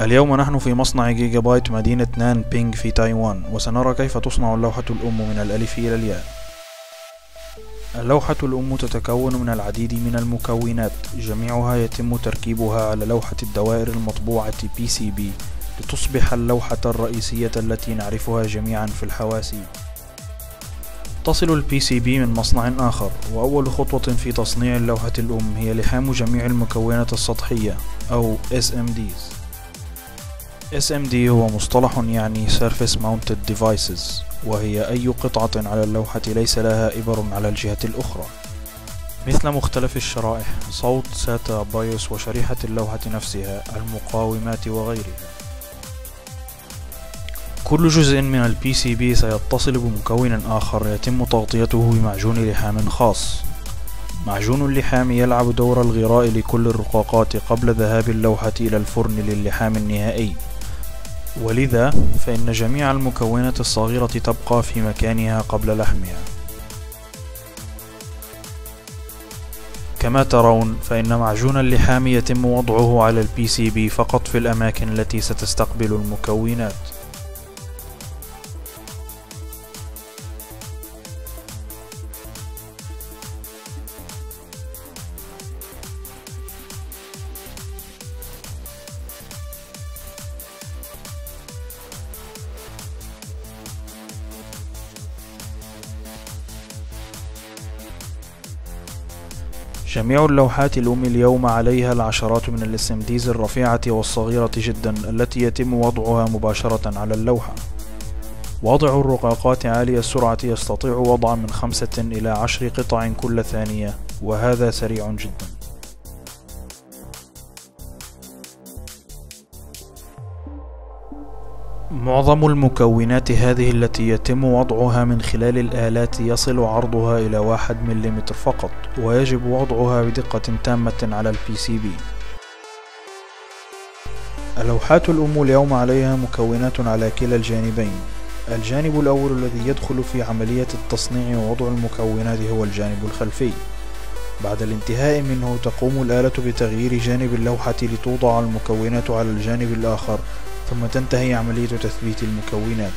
اليوم نحن في مصنع جيجا بايت مدينة نان بينغ في تايوان وسنرى كيف تصنع اللوحة الأم من الألف إلى الياء. اللوحة الأم تتكون من العديد من المكونات جميعها يتم تركيبها على لوحة الدوائر المطبوعة PCB لتصبح اللوحة الرئيسية التي نعرفها جميعا في الحواسيب تصل ال PCB من مصنع آخر وأول خطوة في تصنيع اللوحة الأم هي لحام جميع المكونات السطحية أو SMDs SMD هو مصطلح يعني Surface Mounted Devices وهي أي قطعة على اللوحة ليس لها إبر على الجهة الأخرى. مثل مختلف الشرائح صوت ساتا بايوس وشريحة اللوحة نفسها المقاومات وغيرها. كل جزء من ال PCB سيتصل بمكون آخر يتم تغطيته بمعجون لحام خاص. معجون اللحام يلعب دور الغراء لكل الرقاقات قبل ذهاب اللوحة إلى الفرن للحام النهائي. ولذا فإن جميع المكونات الصغيرة تبقى في مكانها قبل لحمها. كما ترون فإن معجون اللحام يتم وضعه على ال PCB فقط في الأماكن التي ستستقبل المكونات. جميع اللوحات الأم اليوم عليها العشرات من ال SMDs الرفيعة والصغيرة جدا التي يتم وضعها مباشرة على اللوحة. وضع الرقاقات عالية السرعة يستطيع وضع من خمسة إلى عشر قطع كل ثانية وهذا سريع جدا. معظم المكونات هذه التي يتم وضعها من خلال الآلات يصل عرضها إلى واحد ملم فقط ويجب وضعها بدقة تامة على ال PCB اللوحات الأم اليوم عليها مكونات على كلا الجانبين. الجانب الأول الذي يدخل في عملية التصنيع ووضع المكونات هو الجانب الخلفي. بعد الانتهاء منه تقوم الآلة بتغيير جانب اللوحة لتوضع المكونات على الجانب الآخر ثم تنتهي عملية تثبيت المكونات.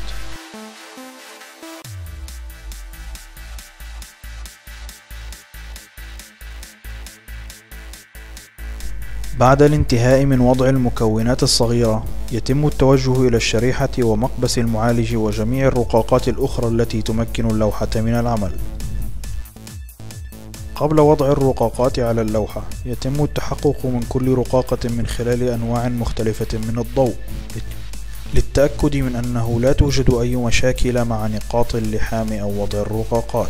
بعد الانتهاء من وضع المكونات الصغيرة يتم التوجه إلى الشريحة ومقبس المعالج وجميع الرقاقات الأخرى التي تمكن اللوحة من العمل. قبل وضع الرقاقات على اللوحة يتم التحقق من كل رقاقة من خلال أنواع مختلفة من الضوء للتأكد من أنه لا توجد أي مشاكل مع نقاط اللحام أو وضع الرقاقات.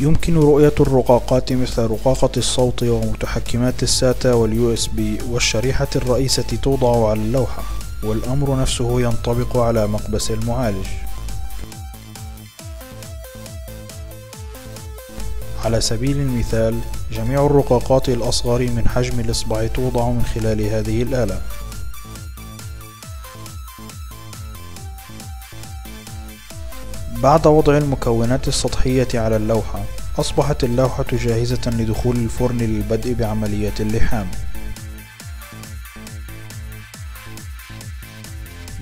يمكن رؤية الرقاقات مثل رقاقة الصوت ومتحكمات ال SATA وال USB والشريحة الرئيسة توضع على اللوحة. والأمر نفسه ينطبق على مقبس المعالج. على سبيل المثال جميع الرقاقات الأصغر من حجم الإصبع توضع من خلال هذه الآلة. بعد وضع المكونات السطحية على اللوحة أصبحت اللوحة جاهزة لدخول الفرن للبدء بعملية اللحام.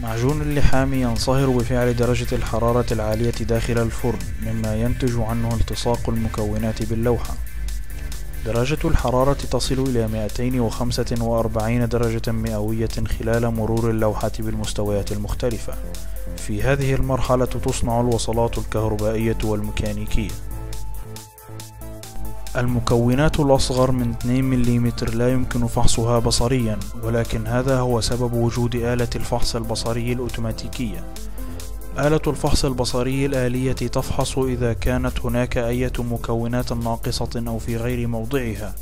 معجون اللحام ينصهر بفعل درجة الحرارة العالية داخل الفرن مما ينتج عنه التصاق المكونات باللوحة. درجة الحرارة تصل إلى 245 درجة مئوية خلال مرور اللوحة بالمستويات المختلفة. في هذه المرحلة تصنع الوصلات الكهربائية والميكانيكية. المكونات الأصغر من 2 ملم لا يمكن فحصها بصريا ولكن هذا هو سبب وجود آلة الفحص البصري الأوتوماتيكية. آلة الفحص البصري الآلية تفحص إذا كانت هناك أي مكونات ناقصة أو في غير موضعها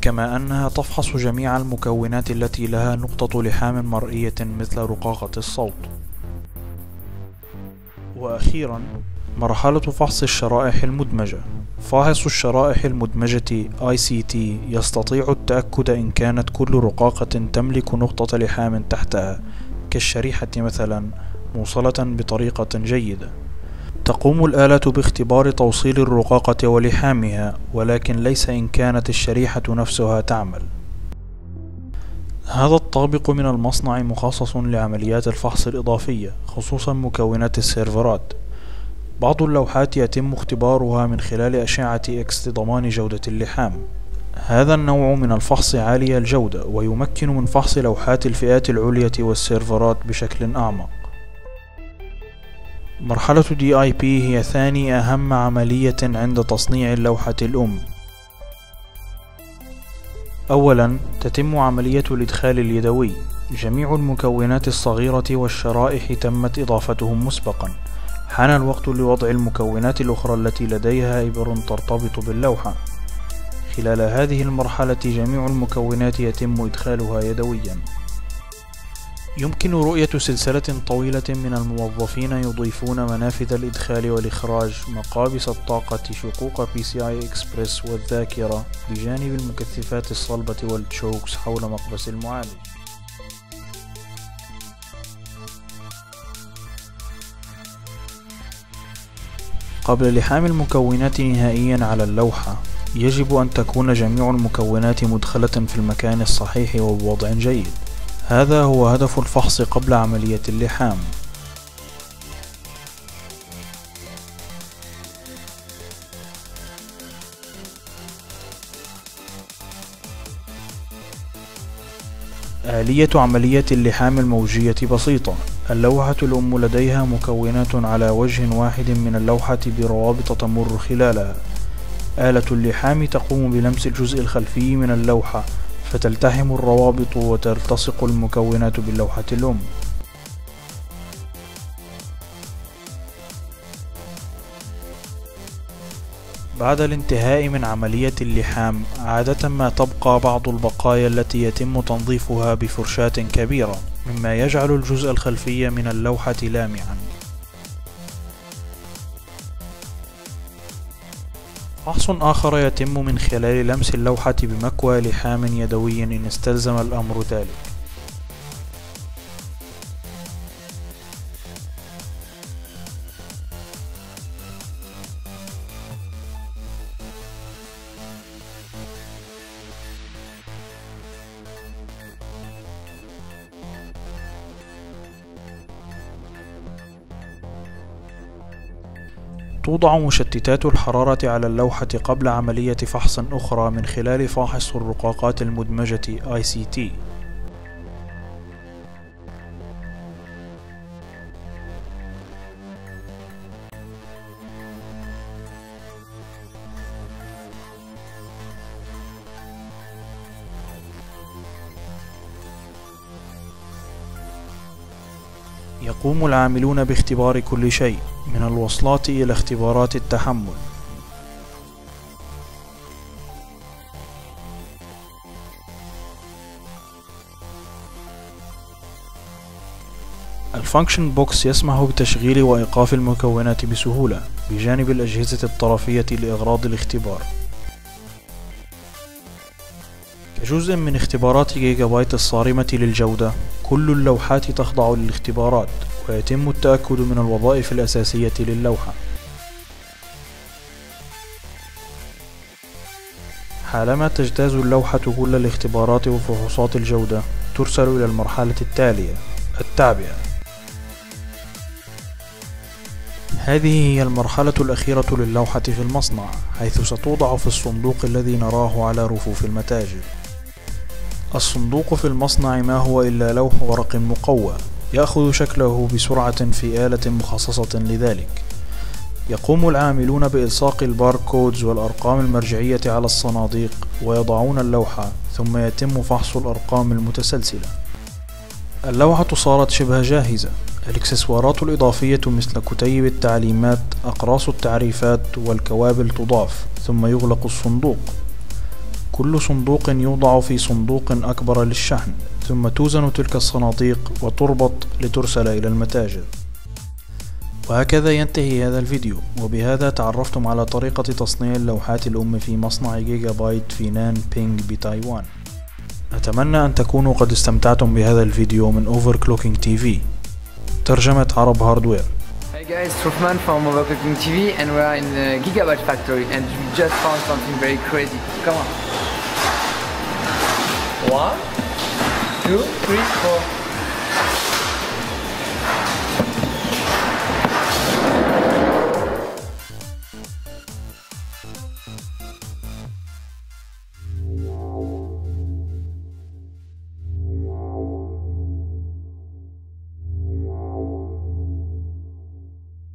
كما أنها تفحص جميع المكونات التي لها نقطة لحام مرئية مثل رقاقة الصوت. وأخيرا مرحلة فحص الشرائح المدمجة. فاحص الشرائح المدمجة ICT يستطيع التأكد إن كانت كل رقاقة تملك نقطة لحام تحتها كالشريحة مثلا موصلة بطريقة جيدة. تقوم الآلة باختبار توصيل الرقاقة ولحامها ولكن ليس إن كانت الشريحة نفسها تعمل. هذا الطابق من المصنع مخصص لعمليات الفحص الإضافية خصوصا مكونات السيرفرات. بعض اللوحات يتم اختبارها من خلال أشعة إكس لضمان جودة اللحام. هذا النوع من الفحص عالي الجودة ويمكن من فحص لوحات الفئات العليا والسيرفرات بشكل أعمق. مرحلة DIP هي ثاني أهم عملية عند تصنيع اللوحة الأم. أولا تتم عملية الإدخال اليدوي. جميع المكونات الصغيرة والشرائح تمت إضافتهم مسبقا. حان الوقت لوضع المكونات الأخرى التي لديها إبر ترتبط باللوحة. خلال هذه المرحلة جميع المكونات يتم إدخالها يدويا. يمكن رؤية سلسلة طويلة من الموظفين يضيفون منافذ الإدخال والإخراج مقابس الطاقة شقوق PCI Express والذاكرة بجانب المكثفات الصلبة والتشوكس حول مقبس المعالج. قبل لحام المكونات نهائيا على اللوحة. يجب أن تكون جميع المكونات مدخلة في المكان الصحيح وبوضع جيد. هذا هو هدف الفحص قبل عملية اللحام. آلية عملية اللحام الموجية بسيطة. اللوحة الأم لديها مكونات على وجه واحد من اللوحة بروابط تمر خلالها. آلة اللحام تقوم بلمس الجزء الخلفي من اللوحة فتلتحم الروابط وتلتصق المكونات باللوحة الأم. بعد الانتهاء من عملية اللحام عادة ما تبقى بعض البقايا التي يتم تنظيفها بفرشاة كبيرة. مما يجعل الجزء الخلفي من اللوحة لامعا. فحص آخر يتم من خلال لمس اللوحة بمكوى لحام يدوي إن استلزم الأمر ذلك. توضع مشتتات الحرارة على اللوحة قبل عملية فحص أخرى من خلال فاحص الرقاقات المدمجة ICT يقوم العاملون باختبار كل شيء. من الوصلات إلى اختبارات التحمل. ال function box يسمح بتشغيل وإيقاف المكونات بسهولة بجانب الأجهزة الطرفية لإغراض الاختبار. كجزء من اختبارات جيجا بايت الصارمة للجودة كل اللوحات تخضع للاختبارات. ويتم التأكد من الوظائف الأساسية للوحة. حالما تجتاز اللوحة كل الاختبارات وفحوصات الجودة ترسل إلى المرحلة التالية التعبئة هذه هي المرحلة الأخيرة للوحة في المصنع حيث ستوضع في الصندوق الذي نراه على رفوف المتاجر. الصندوق في المصنع ما هو إلا لوح ورق مقوى. يأخذ شكله بسرعة في آلة مخصصة لذلك. يقوم العاملون بإلصاق الباركودز والأرقام المرجعية على الصناديق ويضعون اللوحة ثم يتم فحص الأرقام المتسلسلة. اللوحة صارت شبه جاهزة. الإكسسوارات الإضافية مثل كتيب التعليمات أقراص التعريفات والكوابل تضاف ثم يغلق الصندوق. كل صندوق يوضع في صندوق أكبر للشحن. ثم توزن تلك الصناديق وتربط لترسل إلى المتاجر. وهكذا ينتهي هذا الفيديو. وبهذا تعرفتم على طريقة تصنيع اللوحات الأم في مصنع جيجا بايت في نان بينغ بتايوان. أتمنى أن تكونوا قد استمتعتم بهذا الفيديو من Overclocking TV ترجمة عرب هاردوير guys, Truffman from Overclocking TV and we are in the Gigabyte factory and we just found something very crazy. Come on. One, two, three, four.